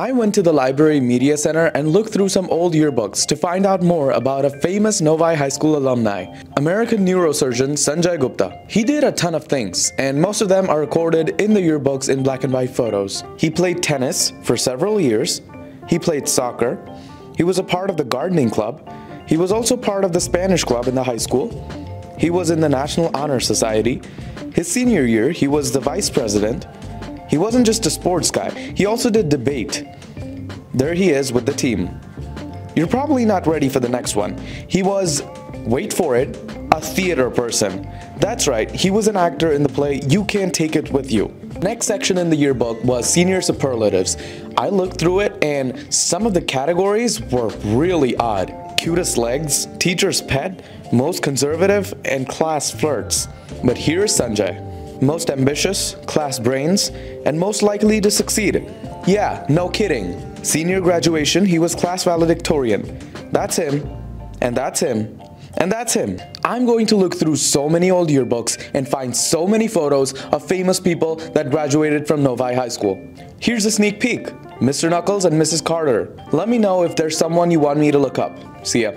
I went to the Library Media Center and looked through some old yearbooks to find out more about a famous Novi High School alumni, American neurosurgeon Sanjay Gupta. He did a ton of things, and most of them are recorded in the yearbooks in black and white photos. He played tennis for several years, he played soccer, he was a part of the gardening club, he was also part of the Spanish club in the high school, he was in the National Honor Society, his senior year he was the vice president, he wasn't just a sports guy, he also did debate. There he is with the team. You're probably not ready for the next one. He was, wait for it, a theater person. That's right, he was an actor in the play You Can't Take It With You. Next section in the yearbook was senior superlatives. I looked through it and some of the categories were really odd. Cutest legs, teacher's pet, most conservative, and class flirts. But here's Sanjay most ambitious, class brains, and most likely to succeed. Yeah, no kidding. Senior graduation, he was class valedictorian. That's him, and that's him, and that's him. I'm going to look through so many old yearbooks and find so many photos of famous people that graduated from Novi High School. Here's a sneak peek. Mr. Knuckles and Mrs. Carter. Let me know if there's someone you want me to look up. See ya.